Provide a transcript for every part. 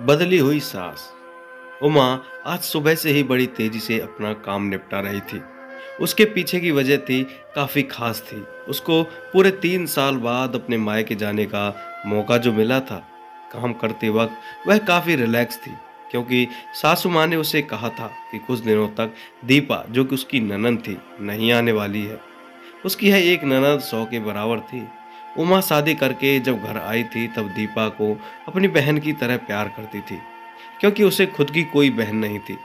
बदली हुई सास। उमा आज सुबह से ही बड़ी तेज़ी से अपना काम निपटा रही थी। उसके पीछे की वजह थी, काफ़ी खास थी। उसको पूरे तीन साल बाद अपने मायके जाने का मौका जो मिला था, काम करते वक्त, वह काफ़ी रिलैक्स थी। क्योंकि सासू माँ ने उसे कहा था कि कुछ दिनों तक दीपा, जो कि उसकी ननन थी, नहीं आने वाली है। उसकी यह एक ननद सौ के बराबर थी। उमा शादी करके जब घर आई थी, तब दीपा को अपनी बहन की तरह प्यार करती थी, क्योंकि उसे खुद की कोई बहन नहीं थी।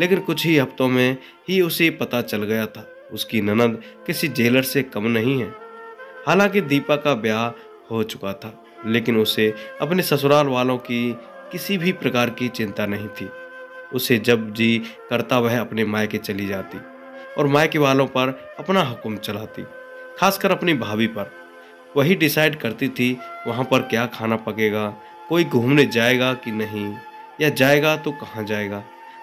लेकिन कुछ ही हफ्तों में ही उसे पता चल गया था, उसकी ननद किसी जेलर से कम नहीं है। हालाँकि दीपा का ब्याह हो चुका था, लेकिन उसे अपने ससुराल वालों की किसी भी प्रकार की चिंता नहीं थी। उसे जब जी करता वह अपने मायके चली जाती, और मायके वालों पर अपना हुक्म चलाती, खासकर अपनी भाभी पर। वही डिसाइड करती थी, वहाँ पर क्या खाना पकेगा, कोई घूमने जाएगा कि नहीं, या जाएगा तो कहाँ जाएगा।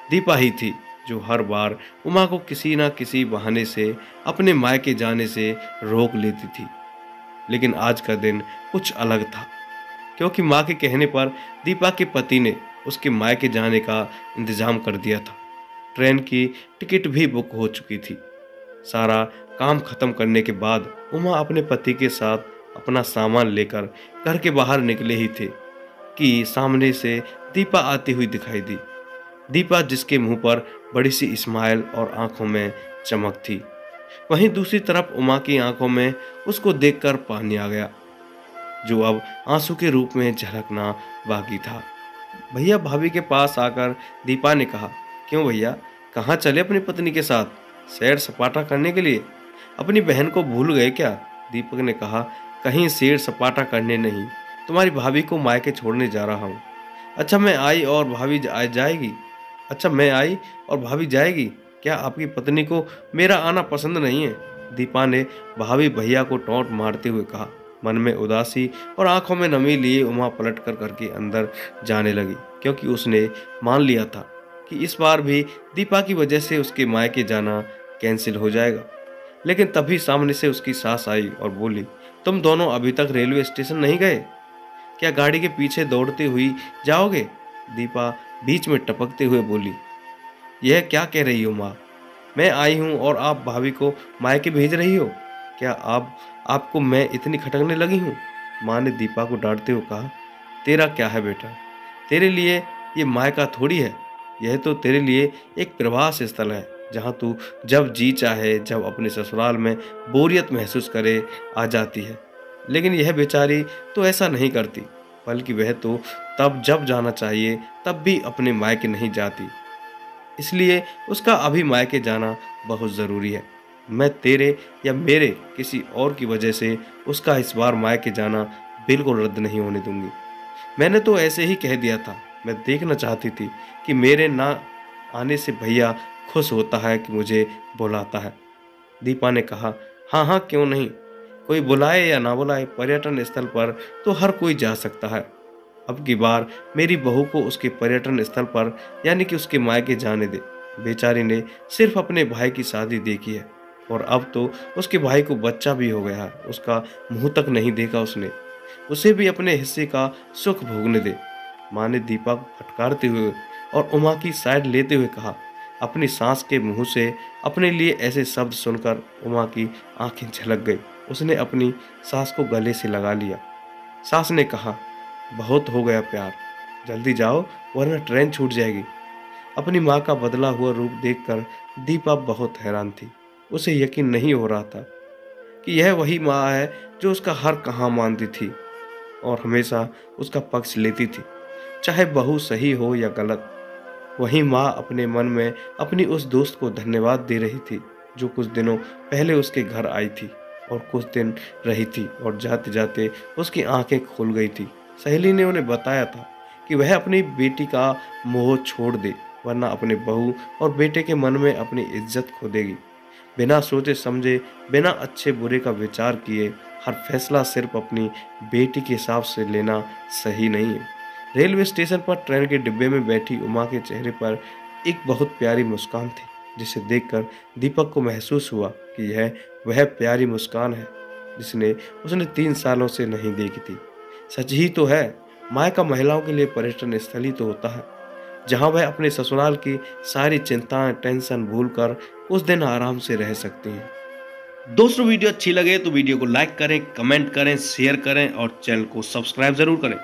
दीपा ही थी, जो हर बार उमा को किसी ना किसी बहाने से, अपने मायके जाने से रोक लेती थी। लेकिन आज का दिन कुछ अलग था, क्योंकि माँ के कहने पर दीपा के पति ने उसके मायके जाने का इंतज़ाम कर दिया था। ट्रेन की टिकट भी बुक हो चुकी थी। सारा काम खत्म करने के बाद उमा अपने पति के साथ अपना सामान लेकर घर के बाहर निकले ही थे कि सामने से दीपा आती हुई दिखाई दी। दीपा जिसके मुँह पर बड़ी सी स्माइल और आँखों में चमक थी, वहीं दूसरी तरफ़ उमा की आँखों में उसको देखकर पानी आ गया, जो अब आँसू के रूप में झलकना बाकी था। भैया भाभी के पास आकर दीपा ने कहा, क्यों भैया, कहाँ चले अपनी पत्नी के साथ? सैर सपाटा करने के लिए? अपनी बहन को भूल गए क्या? दीपक ने कहा कहीं सैर सपाटा करने नहीं तुम्हारी भाभी को मायके छोड़ने जा रहा हूँ। अच्छा मैं आई और भाभी जा, जाएगी? अच्छा मैं आई और भाभी जाएगी? क्या आपकी पत्नी को मेरा आना पसंद नहीं है? दीपा ने भाभी भैया को टोंट मारते हुए कहा। मन में उदासी और आँखों में नमी लिए उमा पलट कर घर के अंदर जाने लगी क्योंकि उसने मान लिया था कि इस बार भी दीपा की वजह से उसके मायके जाना कैंसिल हो जाएगा। लेकिन तभी सामने से उसकी सास आई और बोली तुम दोनों अभी तक रेलवे स्टेशन नहीं गए? क्या गाड़ी के पीछे दौड़ती हुई जाओगे? दीपा बीच में टपकते हुए बोली, यह क्या कह रही हो माँ? मैं आई हूँ और आप भाभी को मायके भेज रही हो? क्या आप, आपको मैं इतनी खटकने लगी हूँ? माँ ने दीपा को डांटते हुए कहा, तेरा क्या है बेटा? तेरे लिए ये मायका थोड़ी है। यह तो तेरे लिए एक प्रवास स्थल है। जहाँ तू जब जी चाहे, जब अपने ससुराल में बोरियत महसूस करे, आ जाती है। लेकिन यह बेचारी तो ऐसा नहीं करती, बल्कि वह तो तब जब जाना चाहिए, तब भी अपने मायके नहीं जाती। इसलिए उसका अभी मायके जाना बहुत ज़रूरी है। मैं तेरे या मेरे किसी और की वजह से उसका इस बार मायके जाना बिल्कुल रद्द नहीं होने दूँगी। मैंने तो ऐसे ही कह दिया था। मैं देखना चाहती थी कि मेरे ना आने से भैया खुश होता है कि मुझे बुलाता है। दीपा ने कहा हाँ हाँ क्यों नहीं? कोई बुलाए या ना बुलाए पर्यटन स्थल पर तो हर कोई जा सकता है। अब की बार मेरी बहू को उसके पर्यटन स्थल पर, यानी कि उसके मायके जाने दे। बेचारी ने सिर्फ़ अपने भाई की शादी देखी है, और अब तो उसके भाई को बच्चा भी हो गया है। उसका मुँह तक नहीं देखा उसने। उसे भी अपने हिस्से का सुख भोगने दे। माँ ने दीपा को फटकारते हुए और उमा की साइड लेते हुए कहा अपनी सांस के मुँह से अपने लिए ऐसे शब्द सुनकर उमा की आँखें झलक गई। उसने अपनी सास को गले से लगा लिया। सास ने कहा, बहुत हो गया प्यार। जल्दी जाओ, वरना ट्रेन छूट जाएगी। अपनी माँ का बदला हुआ रूप देखकर दीपा बहुत हैरान थी। उसे यकीन नहीं हो रहा था कि यह वही माँ है जो उसका हर कहाँ मानती थी और हमेशा उसका पक्ष लेती थी, चाहे बहू सही हो या गलत। वही माँ अपने मन में अपनी उस दोस्त को धन्यवाद दे रही थी, जो कुछ दिनों पहले उसके घर आई थी और कुछ दिन रही थी और जाते जाते उसकी आँखें खुल गई थी। सहेली ने उन्हें बताया था कि वह अपनी बेटी का मोह छोड़ दे, वरना अपने बहू और बेटे के मन में अपनी इज़्ज़त खो देगी बिना सोचे समझे, बिना अच्छे बुरे का विचार किए, हर फैसला सिर्फ़ अपनी बेटी के हिसाब से लेना सही नहीं है। रेलवे स्टेशन पर ट्रेन के डिब्बे में बैठी उमा के चेहरे पर एक बहुत प्यारी मुस्कान थी, जिसे देखकर दीपक को महसूस हुआ कि यह वह प्यारी मुस्कान है, जिसने उसने तीन सालों से नहीं देखी थी। सच ही तो है मायका महिलाओं के लिए पर्यटन स्थल ही तो होता है, जहाँ वह अपने ससुराल की सारी चिंताएँ, टेंशन भूलकर उस दिन आराम से रह सकती हैं। दोस्तों, वीडियो अच्छी लगे तो वीडियो को लाइक करें, कमेंट करें, शेयर करें और चैनल को सब्सक्राइब ज़रूर करें।